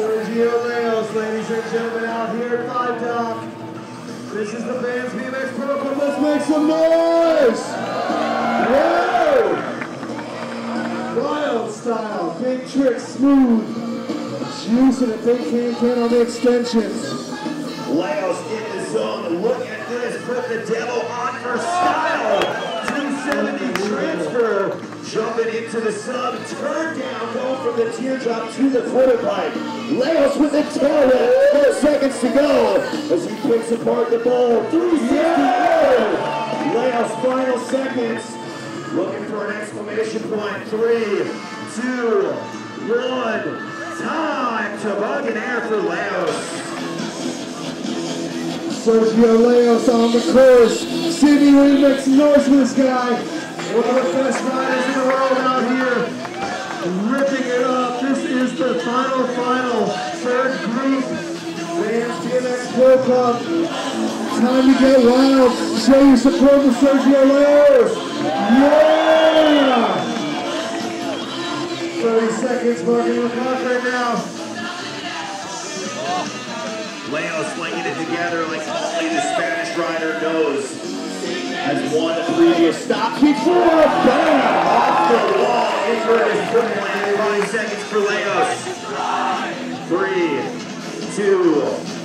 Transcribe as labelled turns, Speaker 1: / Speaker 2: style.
Speaker 1: Sergio Layos, ladies and gentlemen, out here at Five Dock. This is the Vans BMX Pro Cup. Let's make some noise! Whoa! Wild style, big trick, smooth. Using a big can can on the extensions.
Speaker 2: Layos in the zone. Look at this. Put the devil on for style. 270 transfer. Jumping into the sub. Turn down. From the teardrop to the quarter pipe. Layos with the tail whip. Four seconds to go as he picks apart the ball. 360. Layos final seconds. Looking for an exclamation point. Three, two, one. Time. to Toboggan air for Layos.
Speaker 1: Sergio Layos on the course. Sydney, some this guy. One of the best riders in the BMX Club. Time to get wild. Show your support for Sergio Layos. Yeah! 30 seconds marking the right now.
Speaker 2: Leo slinging it together like only the Spanish rider knows. Has won the previous stop before. Bam! Off the wall. Inverted foot plant. Five seconds for Layos. Three, two.